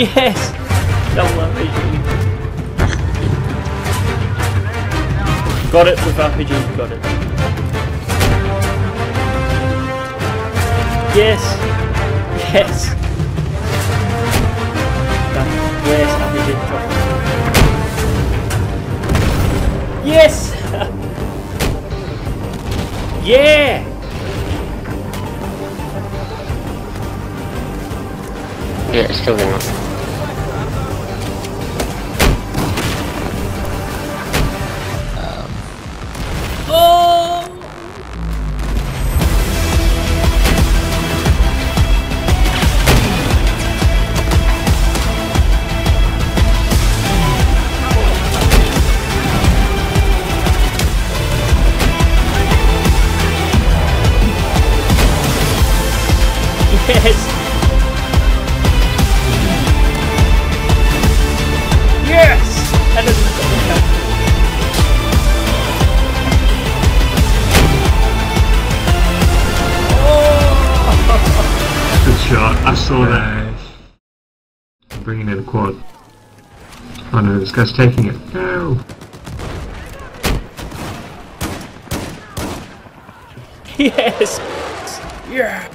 Yes! Double RPG. Got it with RPG, got it. Yes! Yes! Yes, RPG drop. Yes! yeah! Yeah, it's still going on. Yes! Yes! That Oh! Good shot. I saw that. Bringing in a quad. Oh no, this guy's taking it. No! Yes! Yeah!